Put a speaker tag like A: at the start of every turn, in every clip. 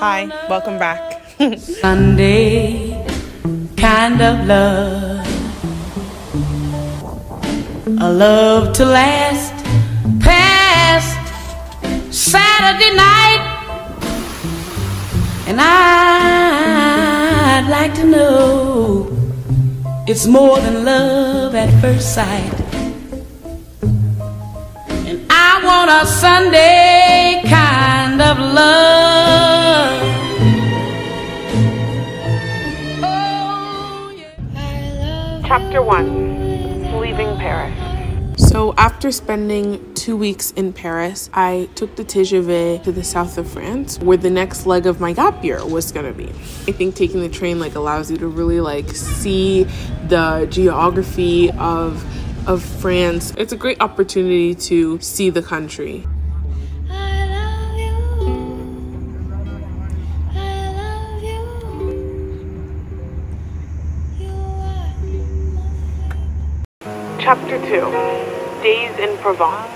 A: Hi, welcome back.
B: Sunday kind of love. A love to last past Saturday night. And I'd like to know it's more than love at first sight. And I want a Sunday kind of love.
A: Chapter 1 Leaving Paris. So, after spending two weeks in Paris, I took the TGV to the south of France, where the next leg of my gap year was gonna be. I think taking the train like allows you to really like see the geography of of France. It's a great opportunity to see the country. Chapter 2 Days in Provence.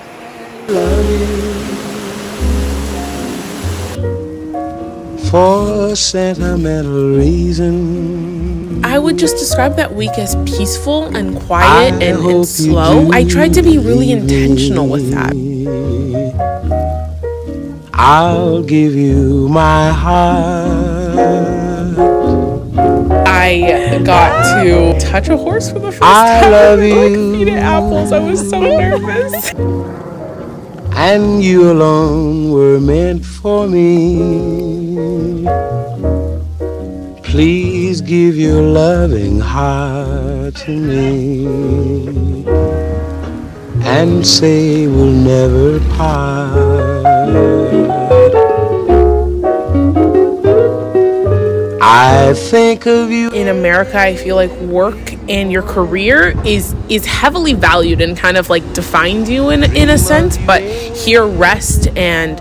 C: for sentimental reason.
A: I would just describe that week as peaceful and quiet
C: I
A: and, and slow. I tried to be really intentional with that.
C: I'll give you my heart.
A: I got to touch a horse for the first
C: I
A: time.
C: love
A: and, like,
C: you.
A: it apples. I was so nervous.
C: and you alone were meant for me. Please give your loving heart to me and say we'll never part. I think of you.
A: In America, I feel like work and your career is is heavily valued and kind of like defines you in in a sense. But here, rest and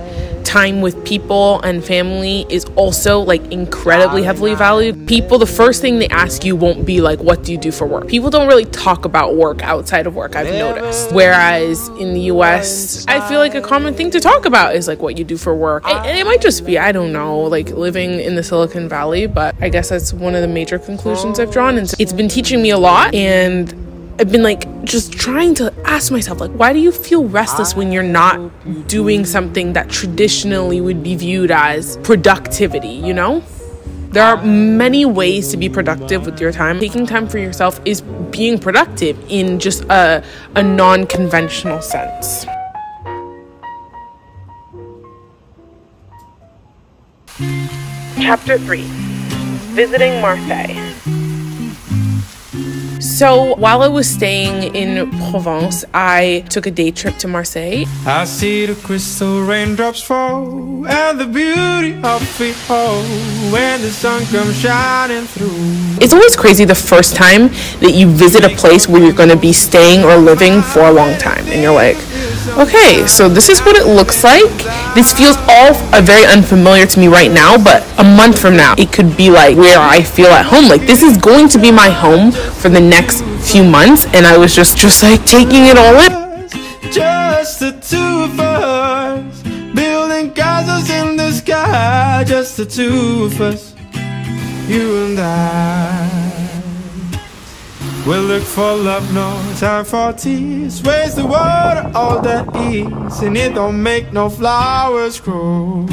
A: time with people and family is also like incredibly heavily valued. People, the first thing they ask you won't be like, "What do you do for work?" People don't really talk about work outside of work. I've noticed. Whereas in the U.S., I feel like a common thing to talk about is like what you do for work, and, it might just be I don't know, like living in the Silicon Valley. But I guess that's one of the major conclusions I've drawn, and it's been teaching me a lot and. I've been like just trying to ask myself like why do you feel restless when you're not doing something that traditionally would be viewed as productivity, you know? There are many ways to be productive with your time. Taking time for yourself is being productive in just a, a non conventional sense. Chapter 3 Visiting Marseille. So, while I was staying in Provence, I took a day trip to Marseille.
D: I see the crystal raindrops fall and the beauty of it all when the sun comes shining through.
A: It's always crazy the first time that you visit a place where you're going to be staying or living for a long time. And you're like, okay, so this is what it looks like. This feels all very unfamiliar to me right now, but a month from now, it could be like where I feel at home. Like, this is going to be my home for the next few months. And I was just, just like taking it all in.
D: Just the two of us building castles in the sky. Just the two of us, you and I. We'll look for love, no time for tears. Waste the water, all that is, and it don't make no flowers grow.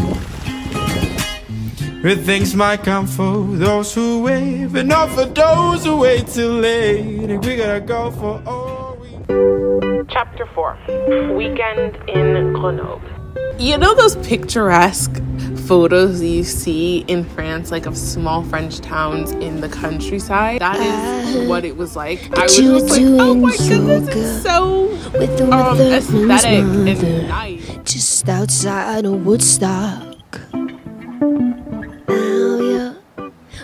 D: Where things might come for those who wait, but not for those who wait too late. And we gotta go for all we.
A: Chapter 4 Weekend in Grenoble. You know those picturesque photos you see in France, like of small French towns in the countryside? That is what it was like. I was just like, oh my goodness, it's so
E: with the
A: um, aesthetic and nice.
E: just outside of Woodstock. Now you're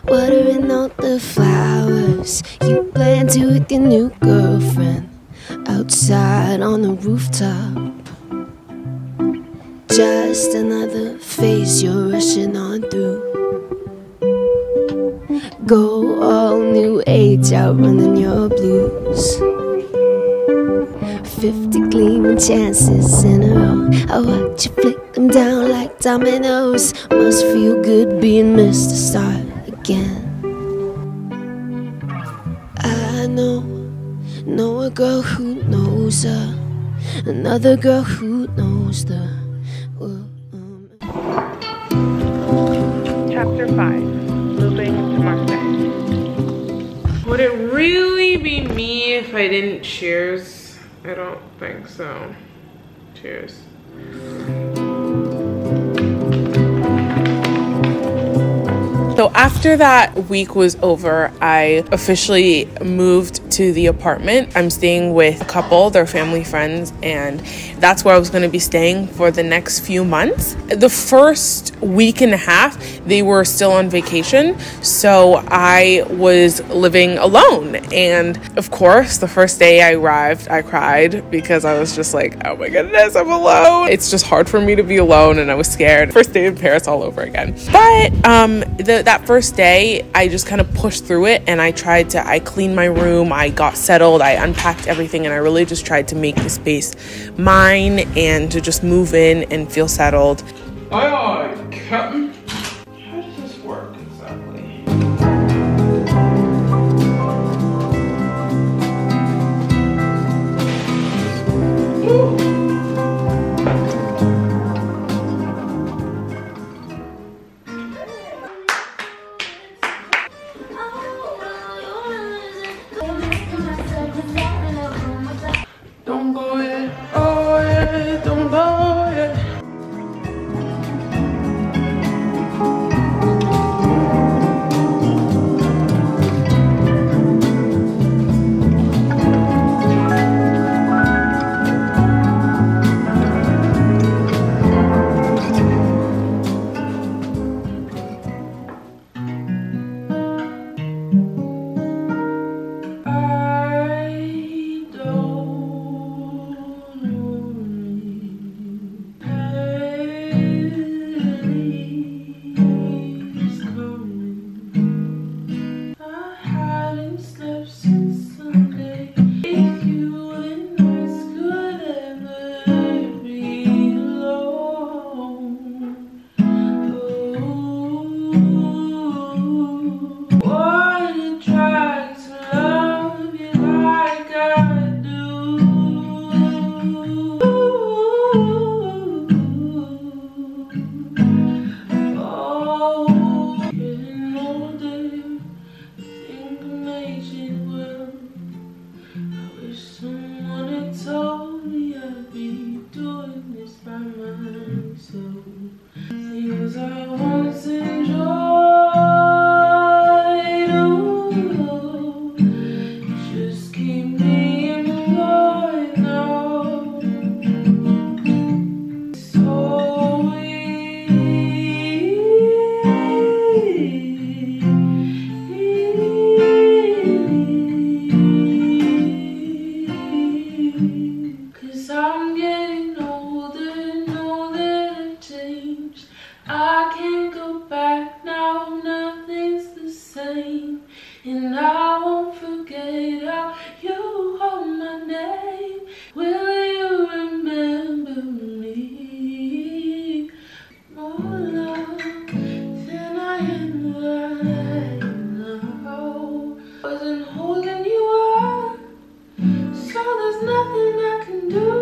E: watering all the flowers you plan to with your new girlfriend outside on the rooftop. Just another phase you're rushing on through. Go all new age, outrunning your blues. Fifty gleaming chances in a row. I watch you flick them down like dominoes. Must feel good being Mr. to start again. I know, know a girl who knows her, another girl who knows the.
A: Chapter 5 Moving to Marseille. Would it really be me if I didn't cheers? I don't think so. Cheers. So after that week was over, I officially moved to the apartment. I'm staying with a couple, their family friends, and that's where I was going to be staying for the next few months. The first week and a half, they were still on vacation, so I was living alone. And of course, the first day I arrived, I cried because I was just like, oh my goodness, I'm alone. It's just hard for me to be alone, and I was scared. First day in Paris all over again. But um, the, that first day, I just kind of pushed through it, and I tried to. I cleaned my room, I got settled, I unpacked everything, and I really just tried to make the space mine and to just move in and feel settled. Aye, aye, Captain. I'm getting older, know that I've changed. I can't go back now, nothing's the same. And I won't forget how you hold my name. Will you remember me? More love than I am right now. Wasn't holding you up. So there's nothing I can do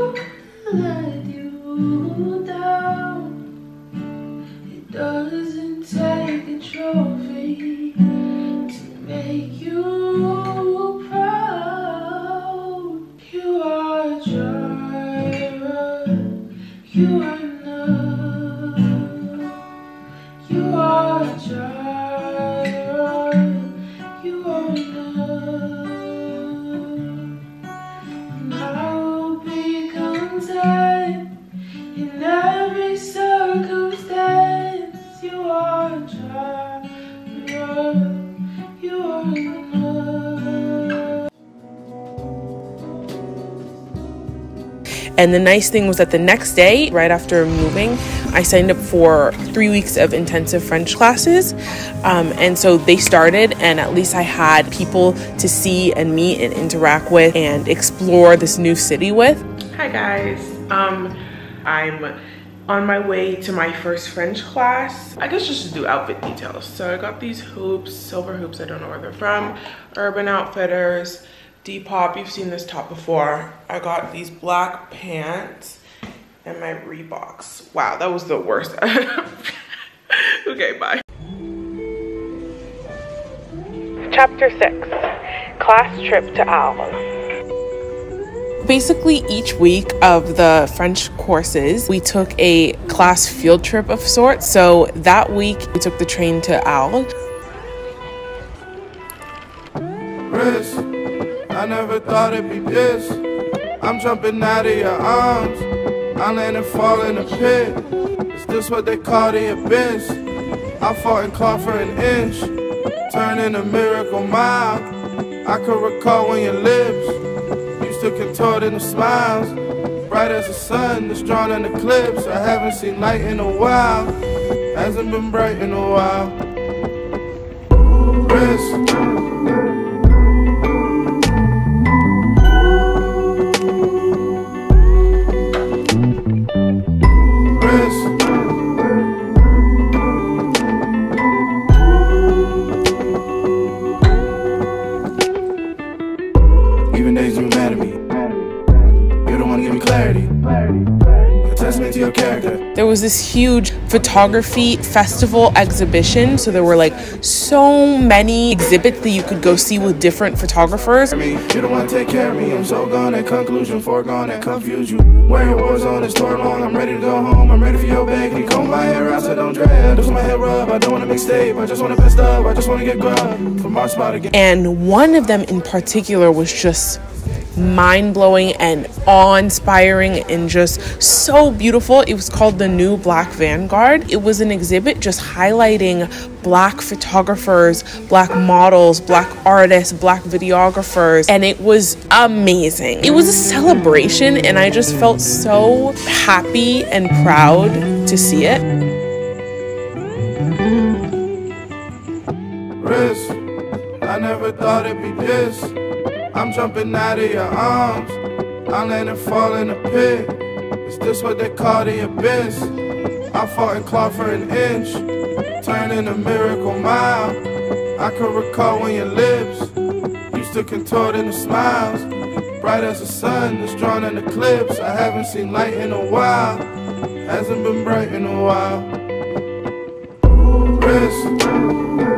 A: And the nice thing was that the next day, right after moving, I signed up for three weeks of intensive French classes. Um, and so they started, and at least I had people to see and meet and interact with and explore this new city with. Hi, guys. Um, I'm on my way to my first French class. I guess just to do outfit details. So I got these hoops, silver hoops, I don't know where they're from. Urban Outfitters, Depop, you've seen this top before. I got these black pants and my Reeboks. Wow, that was the worst. okay, bye. Chapter 6, Class Trip to Arles basically each week of the French courses, we took a class field trip of sorts. So that week, we took the train to Arles.
D: Risk, I never thought it'd be this. I'm jumping out of your arms. I land and fall in a pit. Is this what they call the abyss? I fought and clawed for an inch, turning a miracle mile. I could recall when your lips still contorted in smiles. Bright as the sun that's drawn in eclipse. I haven't seen light in a while. Hasn't been bright in a while. Risk.
A: Was this huge photography festival exhibition. So there were like so many exhibits that you could go see with different photographers.
D: you don't want to take care of me. I'm so gone at conclusion, foregone and confuse you. Where was on this tour long, I'm ready to go home. I'm ready for your bag. Can you comb my hair out so don't drag? Just my hair rub. I don't want to make stave. I just want to best up. I just want to get grub from our spot again.
A: And one of them in particular was just mind blowing and awe inspiring and just so beautiful. It was called The New Black Vanguard. It was an exhibit just highlighting black photographers, black models, black artists, black videographers, and it was amazing. It was a celebration, and I just felt so happy and proud to see it.
D: Risk, I never thought it'd be this. I'm jumping out of your arms. I land and fall in a pit. Is this what they call the abyss? I fought and clawed for an inch, turning a miracle mile. I can recall when your lips used to contort into smiles. Bright as the sun that's drawn in eclipse. I haven't seen light in a while. Hasn't been bright in a while. Risk.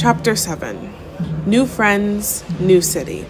A: Chapter 7 New Friends, New City.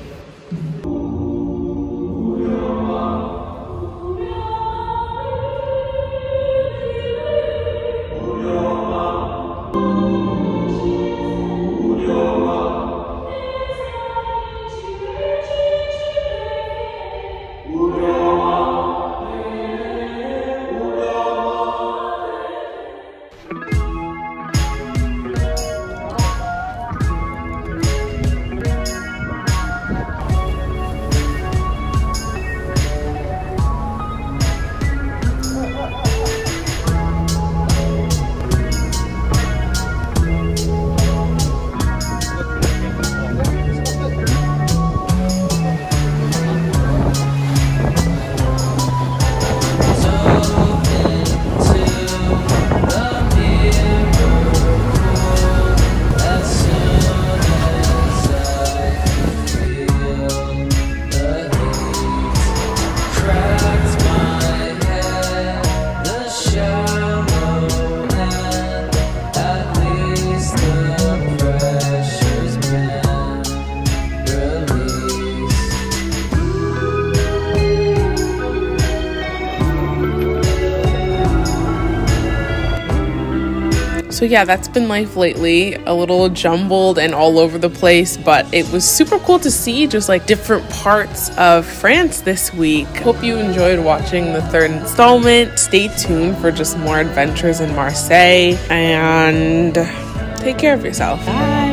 A: So, yeah, that's been life lately. A little jumbled and all over the place, but it was super cool to see just like different parts of France this week. Hope you enjoyed watching the third installment. Stay tuned for just more adventures in Marseille and take care of yourself. Bye.